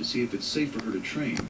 to see if it's safe for her to train.